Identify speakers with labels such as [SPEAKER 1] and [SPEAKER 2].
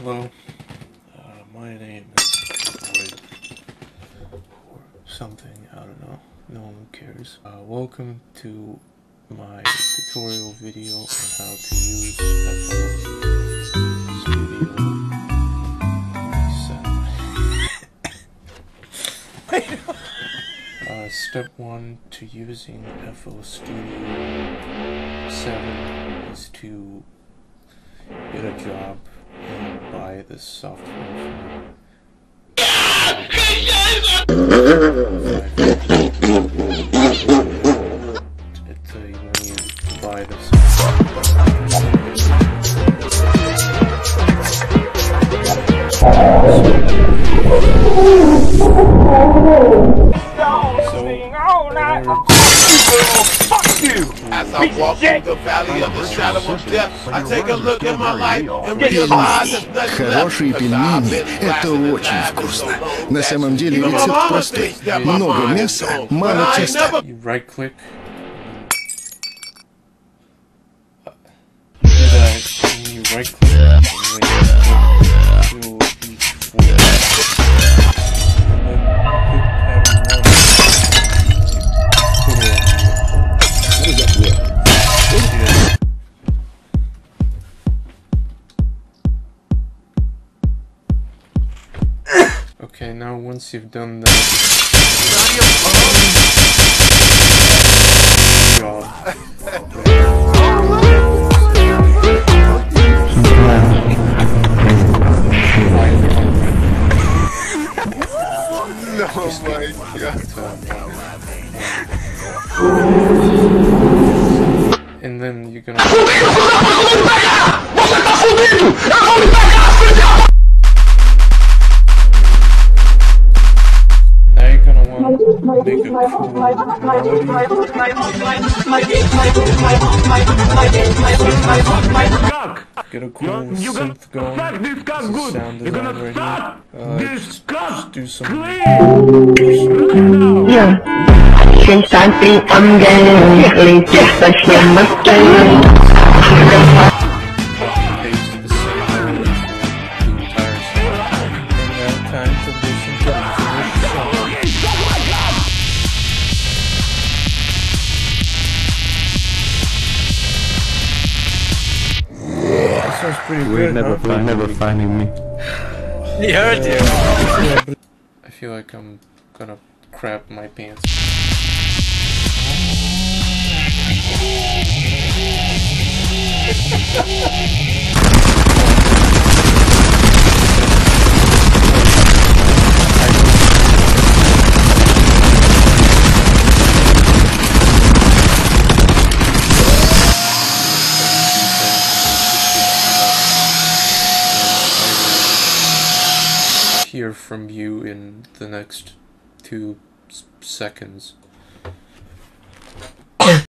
[SPEAKER 1] Hello, uh, my name is Boyd, or something, I don't know, no one cares. Uh, welcome to my tutorial video on how to use FL Studio 7. uh, step 1 to using FL Studio 7 is to get a job buy this software
[SPEAKER 2] As I walk through the valley of the shadow of death, I take a look at my life and realize there's nothing left.
[SPEAKER 3] Хорошие пельмени – это очень вкусно. На самом деле рецепт простой. Много мяса, мало теста.
[SPEAKER 1] you right Okay, now once you've done that, job.
[SPEAKER 2] Oh my god.
[SPEAKER 1] want a cool get a cool
[SPEAKER 4] You gonna
[SPEAKER 1] synth going.
[SPEAKER 4] this cock
[SPEAKER 1] is
[SPEAKER 4] good.
[SPEAKER 1] sound
[SPEAKER 4] You're gonna
[SPEAKER 1] design right
[SPEAKER 4] suck.
[SPEAKER 1] Uh,
[SPEAKER 4] this
[SPEAKER 1] just,
[SPEAKER 4] cock
[SPEAKER 1] do some
[SPEAKER 4] clean.
[SPEAKER 5] Yeah. Since I think I'm getting really just like your mustard.
[SPEAKER 1] That sounds pretty good.
[SPEAKER 6] never
[SPEAKER 1] huh?
[SPEAKER 6] find, never finding me.
[SPEAKER 7] He heard you.
[SPEAKER 1] I feel like I'm gonna crap my pants. From you in the next two seconds.